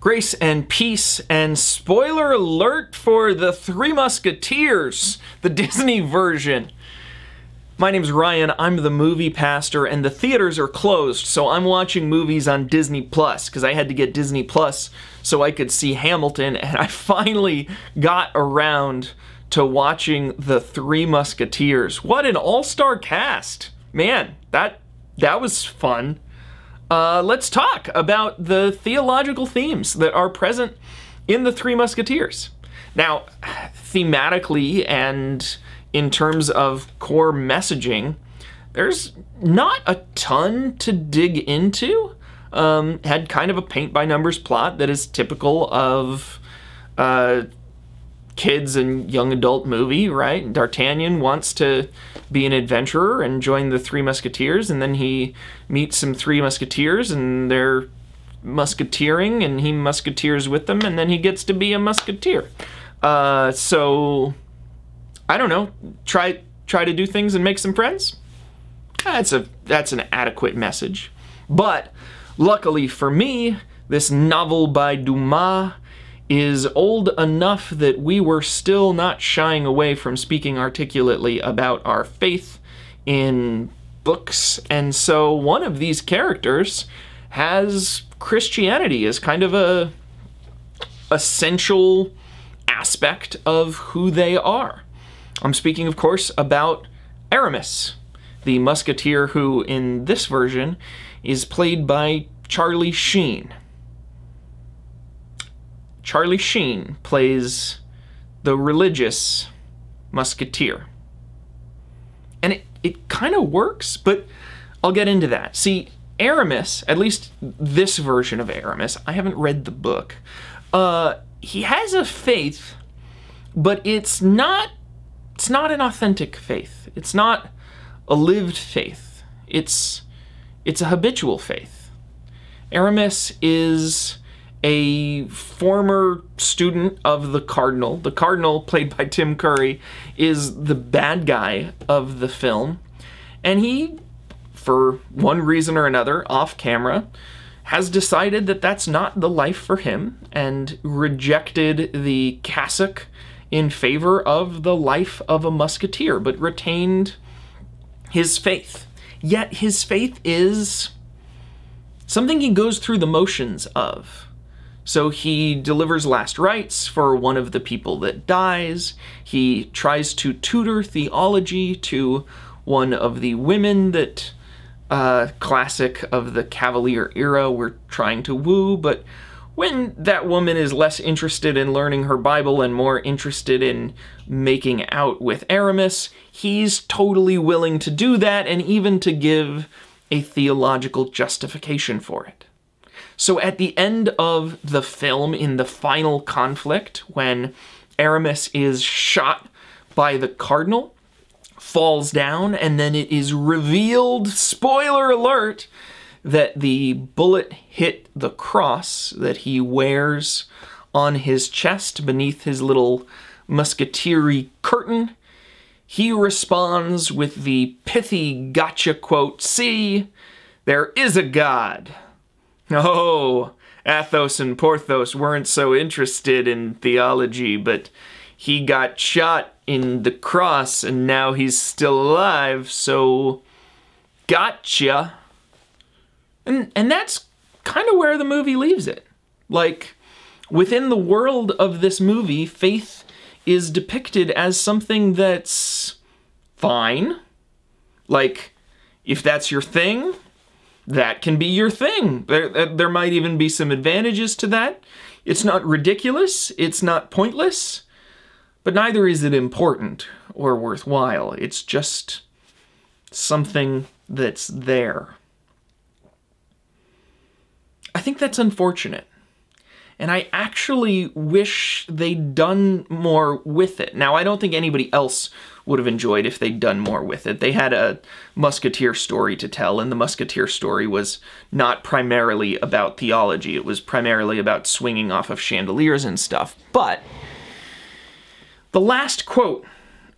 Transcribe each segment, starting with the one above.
Grace and peace, and spoiler alert for The Three Musketeers, the Disney version. My name's Ryan, I'm the movie pastor, and the theaters are closed, so I'm watching movies on Disney Plus, because I had to get Disney Plus so I could see Hamilton, and I finally got around to watching The Three Musketeers. What an all-star cast! Man, that that was fun uh, let's talk about the theological themes that are present in the Three Musketeers. Now, thematically and in terms of core messaging, there's not a ton to dig into. Um, had kind of a paint by numbers plot that is typical of uh, kids and young adult movie, right? D'Artagnan wants to be an adventurer and join the Three Musketeers, and then he meets some Three Musketeers, and they're musketeering, and he musketeers with them, and then he gets to be a musketeer. Uh, so, I don't know. Try try to do things and make some friends. That's a that's an adequate message. But luckily for me, this novel by Dumas is old enough that we were still not shying away from speaking articulately about our faith in books. And so one of these characters has Christianity as kind of a essential aspect of who they are. I'm speaking, of course, about Aramis, the musketeer who, in this version, is played by Charlie Sheen. Charlie Sheen plays the religious musketeer. And it, it kind of works, but I'll get into that. See, Aramis, at least this version of Aramis, I haven't read the book, uh, he has a faith, but it's not it's not an authentic faith. It's not a lived faith. It's it's a habitual faith. Aramis is a former student of the Cardinal. The Cardinal, played by Tim Curry, is the bad guy of the film. And he, for one reason or another, off camera, has decided that that's not the life for him and rejected the cassock in favor of the life of a musketeer, but retained his faith. Yet his faith is something he goes through the motions of. So he delivers last rites for one of the people that dies. He tries to tutor theology to one of the women that, uh, classic of the Cavalier era, we're trying to woo, but when that woman is less interested in learning her Bible and more interested in making out with Aramis, he's totally willing to do that and even to give a theological justification for it. So at the end of the film, in the final conflict, when Aramis is shot by the Cardinal, falls down, and then it is revealed, spoiler alert, that the bullet hit the cross that he wears on his chest beneath his little musketeery curtain. He responds with the pithy gotcha quote, See, there is a God. Oh, Athos and Porthos weren't so interested in theology, but he got shot in the cross and now he's still alive, so gotcha. And and that's kind of where the movie leaves it. Like within the world of this movie, faith is depicted as something that's fine. Like if that's your thing, that can be your thing. There, uh, there might even be some advantages to that. It's not ridiculous, it's not pointless, but neither is it important or worthwhile. It's just something that's there. I think that's unfortunate. And I actually wish they'd done more with it. Now, I don't think anybody else would have enjoyed if they'd done more with it. They had a musketeer story to tell, and the musketeer story was not primarily about theology. It was primarily about swinging off of chandeliers and stuff. But the last quote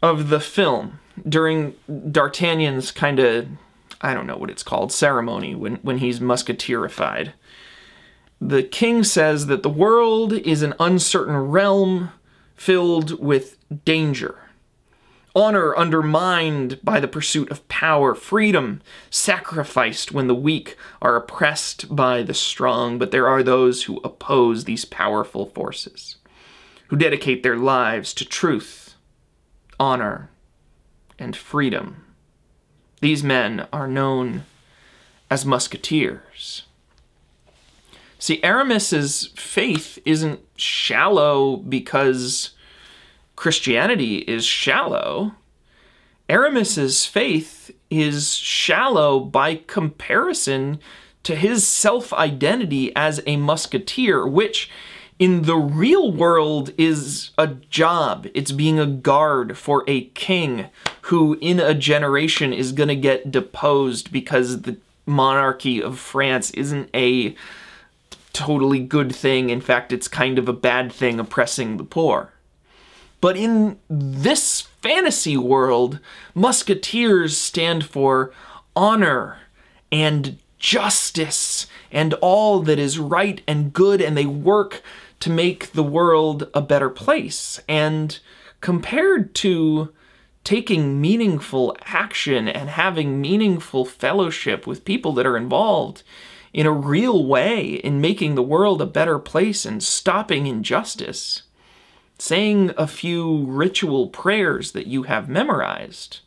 of the film during D'Artagnan's kind of, I don't know what it's called, ceremony when, when he's musketeerified, the king says that the world is an uncertain realm filled with danger. Honor undermined by the pursuit of power, freedom sacrificed when the weak are oppressed by the strong. But there are those who oppose these powerful forces, who dedicate their lives to truth, honor, and freedom. These men are known as musketeers. See, Aramis's faith isn't shallow because Christianity is shallow. Aramis's faith is shallow by comparison to his self identity as a musketeer, which in the real world is a job. It's being a guard for a king who, in a generation, is going to get deposed because the monarchy of France isn't a totally good thing. In fact, it's kind of a bad thing oppressing the poor. But in this fantasy world, musketeers stand for honor and justice and all that is right and good, and they work to make the world a better place. And compared to taking meaningful action and having meaningful fellowship with people that are involved in a real way in making the world a better place and stopping injustice. Saying a few ritual prayers that you have memorized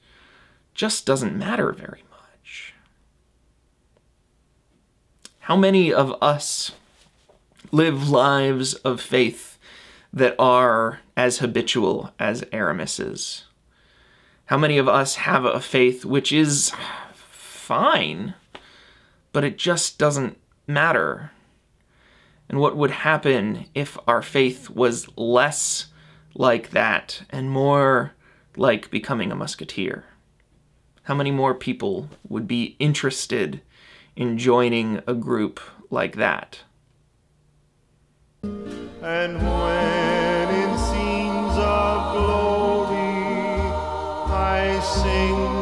just doesn't matter very much. How many of us live lives of faith that are as habitual as Aramis's? How many of us have a faith which is fine, but it just doesn't matter. And what would happen if our faith was less like that and more like becoming a musketeer? How many more people would be interested in joining a group like that? And when in scenes of glory I sing